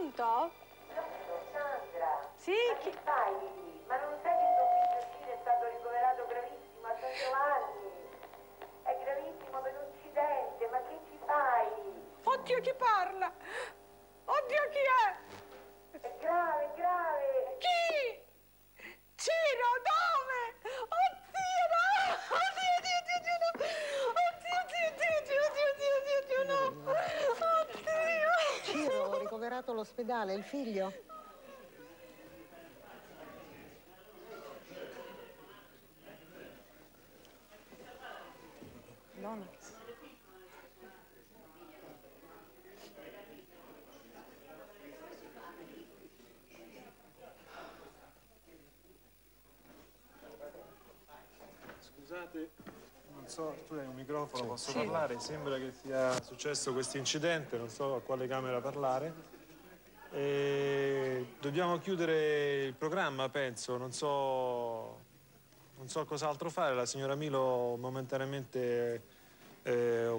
Pronto? Sandra, Sì, ma chi... fai lì? Ma non sai che tuo figlio è stato ricoverato gravissimo a San Giovanni? È gravissimo per un incidente, ma che ci fai? Oddio, chi parla? Ciro, ricoverato all'ospedale, il figlio? Donna. Scusate, non so, tu hai un microfono, posso Sì. parlare? Sembra che sia successo questo incidente, non so a quale camera parlare. E dobbiamo chiudere il programma, penso, non so, non so cos'altro fare. La signora Milo momentaneamente è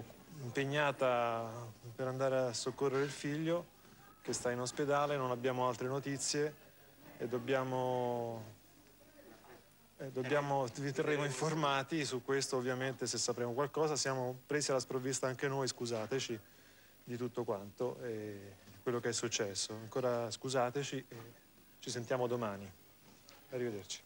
impegnata per andare a soccorrere il figlio che sta in ospedale, non abbiamo altre notizie e dobbiamo eh, dobbiamo, vi terremo informati su questo ovviamente se sapremo qualcosa. Siamo presi alla sprovvista anche noi, scusateci di tutto quanto e quello che è successo. Ancora scusateci e ci sentiamo domani. Arrivederci.